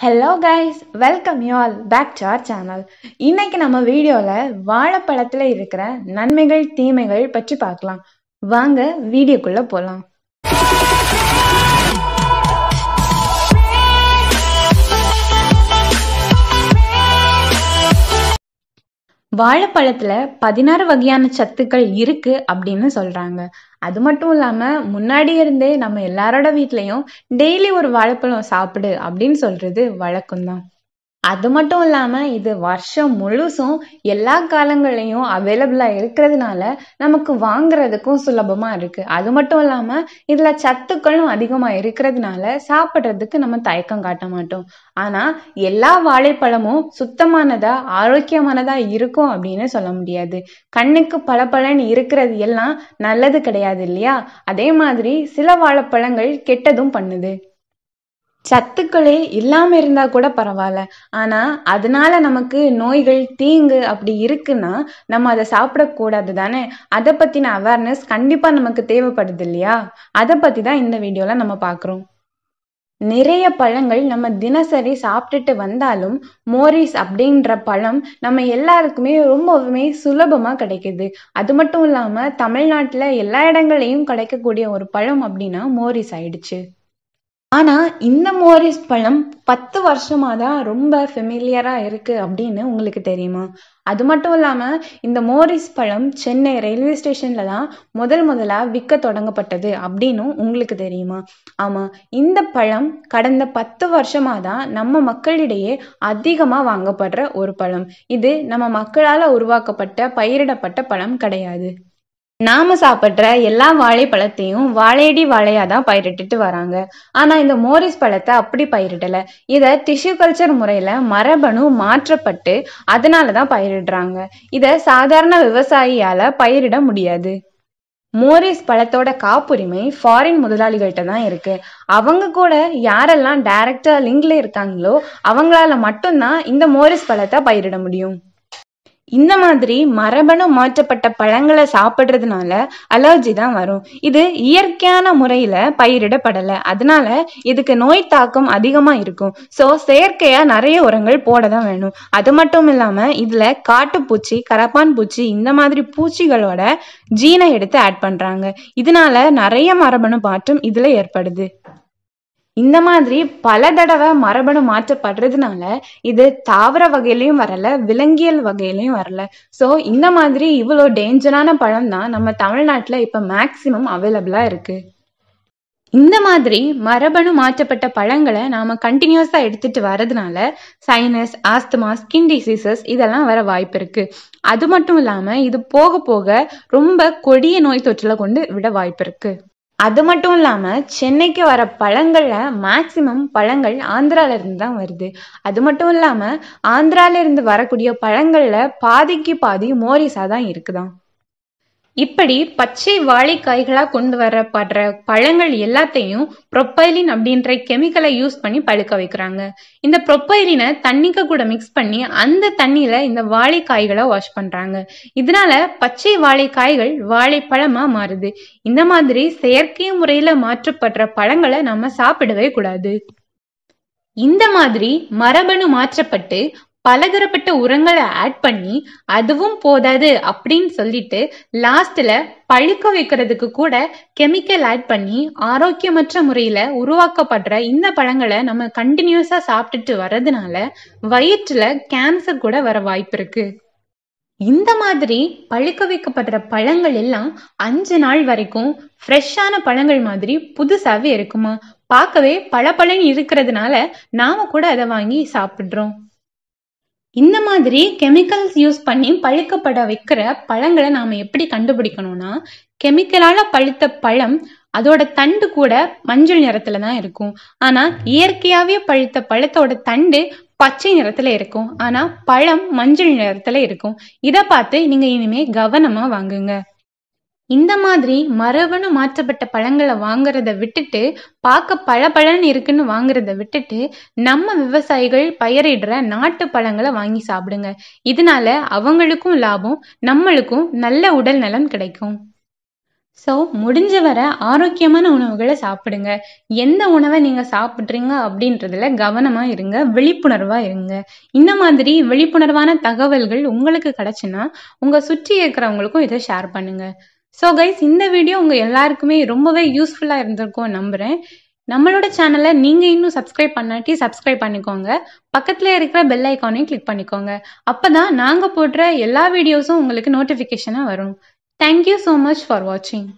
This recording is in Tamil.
Hello guys welcome you all back to our channel இன்னைக்கு நம்ம வீடியோவில் வாழைப்பழத்தில் இருக்கிற நன்மைகள் தீமைகள் பற்றி பார்க்கலாம். வாங்க வீடியோக்குள்ளே போகலாம் வாழைப்பழத்துல பதினாறு வகையான சத்துக்கள் இருக்கு அப்படின்னு சொல்றாங்க. அது மட்டும் இல்லாம முன்னாடி இருந்தே நம்ம எல்லாரோட வீட்லயும் டெய்லி ஒரு வாழைப்பழம் சாப்பிடு அப்படின்னு சொல்றது வழக்கம்தான். அது மட்டும் இல்லாம இது வருஷம் முழுசும் எல்லா காலங்களையும் அவைலபிளாக இருக்கிறதுனால நமக்கு வாங்குறதுக்கும் சுலபமா இருக்கு. அது மட்டும் இல்லாம இதுல சத்துக்களும் அதிகமா இருக்கிறதுனால சாப்பிட்றதுக்கு நம்ம தயக்கம் காட்ட மாட்டோம். ஆனா எல்லா வாழைப்பழமும் சுத்தமானதா ஆரோக்கியமானதா இருக்கும் அப்படின்னு சொல்ல முடியாது. கண்ணுக்கு பளபளன்னு இருக்கிறது எல்லாம் நல்லது கிடையாது இல்லையா? அதே மாதிரி சில வாழைப்பழங்கள் கெட்டதும் பண்ணுது. சத்துக்களே இல்லாம இருந்தா கூட பரவாயில்ல. ஆனா அதனால நமக்கு நோய்கள் தீங்கு அப்படி இருக்குன்னா நம்ம அதை சாப்பிடக்கூடாது தானே? அதை பத்தின அவேர்னஸ் கண்டிப்பா நமக்கு தேவைப்படுது இல்லையா? அதை பத்தி தான் இந்த வீடியோல நம்ம பாக்குறோம் நிறைய பழங்கள் நம்ம தினசரி சாப்பிட்டுட்டு வந்தாலும் மோரிஸ் அப்படின்ற பழம் நம்ம எல்லாருக்குமே ரொம்பவுமே சுலபமா கிடைக்குது. அது மட்டும் இல்லாம தமிழ்நாட்டுல எல்லா இடங்களையும் கிடைக்கக்கூடிய ஒரு பழம் அப்படின்னா மோரிஸ் ஆயிடுச்சு. ஆனா இந்த மோரிஸ் பழம் பத்து வருஷமா தான் ரொம்ப ஃபெமிலியரா இருக்கு அப்படின்னு உங்களுக்கு தெரியுமா? அது மட்டும் இல்லாம இந்த மோரிஸ் பழம் சென்னை ரயில்வே ஸ்டேஷன்ல தான் முதல் முதலா விற்க தொடங்கப்பட்டது அப்படின்னும் உங்களுக்கு தெரியுமா? ஆமா இந்த பழம் கடந்த பத்து வருஷமா தான் நம்ம மக்களிடையே அதிகமா வாங்கப்படுற ஒரு பழம். இது நம்ம மக்களால உருவாக்கப்பட்ட பயிரிடப்பட்ட பழம் கிடையாது. நாம சாப்பிட்ற எல்லா வாழைப்பழத்தையும் வாழையடி வாழையா தான் பயிரிட்டுட்டு வராங்க. ஆனா இந்த மோரிஸ் பழத்தை அப்படி பயிரிடல. இத டிஷ்யூ கல்ச்சர் முறையில மரபணு மாற்றப்பட்டு அதனாலதான் பயிரிடுறாங்க. இத சாதாரண விவசாயியால பயிரிட முடியாது. மோரிஸ் பழத்தோட காப்புரிமை ஃபாரின் முதலாளிகள்கிட்ட தான் இருக்கு. அவங்க கூட யாரெல்லாம் டைரக்டா லிங்க்ல இருக்காங்களோ அவங்களால மட்டும்தான் இந்த மோரிஸ் பழத்தை பயிரிட முடியும். இந்த மாதிரி மரபணு மாற்றப்பட்ட பழங்களை சாப்பிட்றதுனால அலர்ஜி தான் வரும். இது இயற்கையான முறையில பயிரிடப்படல. அதனால இதுக்கு நோய் தாக்கம் அதிகமா இருக்கும். ஸோ செயற்கையா நிறைய உரங்கள் போட தான் வேணும். அது மட்டும் இல்லாம இதுல காட்டுப்பூச்சி கரப்பான் பூச்சி இந்த மாதிரி பூச்சிகளோட ஜீனை எடுத்து ஆட் பண்றாங்க. இதனால நிறைய மரபணு மாற்றம் இதுல ஏற்படுது. இந்த மாதிரி பல தடவை மரபணு மாற்றப்படுறதுனால இது தாவர வகையிலையும் வரல விலங்கியல் வகையிலையும் வரல. ஸோ இந்த மாதிரி இவ்வளோ டேஞ்சரான பழம் தான் நம்ம தமிழ்நாட்டில் இப்போ மேக்சிமம் அவைலபிளாக இருக்கு. இந்த மாதிரி மரபணு மாற்றப்பட்ட பழங்களை நாம கண்டினியூஸா எடுத்துட்டு வரதுனால சைனஸ் ஆஸ்துமா ஸ்கின் டிசீசஸ் இதெல்லாம் வர வாய்ப்பு இருக்கு. அது மட்டும் இல்லாம இது போக போக ரொம்ப கொடிய நோய் தொற்றுல கொண்டு விட வாய்ப்பு இருக்கு. அது மட்டும் இல்லாம சென்னைக்கு வர பழங்கள்ல மேக்சிமம் பழங்கள் ஆந்திராலேருந்து தான் வருது. அது மட்டும் இல்லாம ஆந்திரால இருந்து வரக்கூடிய பழங்கள்ல பாதிக்கு பாதி மோரிஸாக தான் இருக்குதாம். இப்படி பச்சை வாழைக்காய்களாக கொண்டு வரப்படுற பழங்கள் எல்லாத்தையும் ப்ரொப்பைலின் அப்படின்ற கெமிக்கலை யூஸ் பண்ணி பழுக்க வைக்கிறாங்க. இந்த ப்ரொப்பைலினை தண்ணிக்கு கூட மிக்ஸ் பண்ணி அந்த தண்ணியில இந்த வாழைக்காய்களை வாஷ் பண்றாங்க. இதனால பச்சை வாழைக்காய்கள் வாழைப்பழமா மாறுது. இந்த மாதிரி செயற்கை முறையில மாற்றப்படுற பழங்களை நம்ம சாப்பிடவே கூடாது. இந்த மாதிரி மரபணு மாற்றப்பட்டு பலதரப்பட்ட உரங்களை ஆட் பண்ணி அதுவும் போதாது அப்படின்னு சொல்லிட்டு லாஸ்ட்ல பழுக்க வைக்கிறதுக்கு கூட கெமிக்கல் ஆட் பண்ணி ஆரோக்கியமற்ற முறையில உருவாக்கப்படுற இந்த பழங்களை நம்ம கண்டினியூஸா சாப்பிட்டுட்டு வர்றதுனால வயிற்றுல கேன்சர் கூட வர வாய்ப்பு இருக்கு. இந்த மாதிரி பழுக்க வைக்கப்படுற பழங்கள் எல்லாம் அஞ்சு நாள் வரைக்கும் ஃப்ரெஷ்ஷான பழங்கள் மாதிரி புதுசாவே இருக்குமா? பார்க்கவே பழப்பழம் இருக்கிறதுனால நாம கூட அதை வாங்கி சாப்பிடுறோம். இந்த மாதிரி கெமிக்கல்ஸ் யூஸ் பண்ணி பழுக்கப்பட வைக்கிற பழங்களை நாம எப்படி கண்டுபிடிக்கணும்னா கெமிக்கலால பழுத்த பழம் அதோட தண்டு கூட மஞ்சள் நிறத்துல தான் இருக்கும். ஆனா இயற்கையாவே பழுத்த பழத்தோட தண்டு பச்சை நிறத்துல இருக்கும். ஆனா பழம் மஞ்சள் நிறத்துல இருக்கும். இதை பார்த்து நீங்க இனிமே கவனமா வாங்குங்க. இந்த மாதிரி மரபணு மாற்றப்பட்ட பழங்களை வாங்குறத விட்டுட்டு பார்க்க பழபழன்னு இருக்குன்னு வாங்குறத விட்டுட்டு நம்ம விவசாயிகள் பயிரிடுற நாட்டு பழங்களை வாங்கி சாப்பிடுங்க. இதனால அவங்களுக்கும் லாபம் நம்மளுக்கும் நல்ல உடல் நலம் கிடைக்கும். ஸோ முடிஞ்ச வர ஆரோக்கியமான உணவுகளை சாப்பிடுங்க. எந்த உணவை நீங்கள் சாப்பிட்றீங்க அப்படின்றதுல கவனமாக இருங்க விழிப்புணர்வாக இருங்க. இந்த மாதிரி விழிப்புணர்வான தகவல்கள் உங்களுக்கு கிடச்சுன்னா உங்கள் சுற்றி இருக்கிறவங்களுக்கும் இதை ஷேர் பண்ணுங்க. ஸோ கைஸ் இந்த வீடியோ உங்கள் எல்லாருக்குமே ரொம்பவே யூஸ்ஃபுல்லாக இருந்திருக்கும் நம்புகிறேன் நம்மளோட சேனலை நீங்கள் இன்னும் சப்ஸ்கிரைப் பண்ணாட்டி சப்ஸ்கிரைப் பண்ணிக்கோங்க. பக்கத்தில் இருக்கிற பெல் ஐக்கானையும் கிளிக் பண்ணிக்கோங்க. அப்போ தான் நாங்கள் போடுற எல்லா வீடியோஸும் உங்களுக்கு நோட்டிஃபிகேஷனாக வரும். தேங்க்யூ ஸோ மச் ஃபார் வாட்சிங்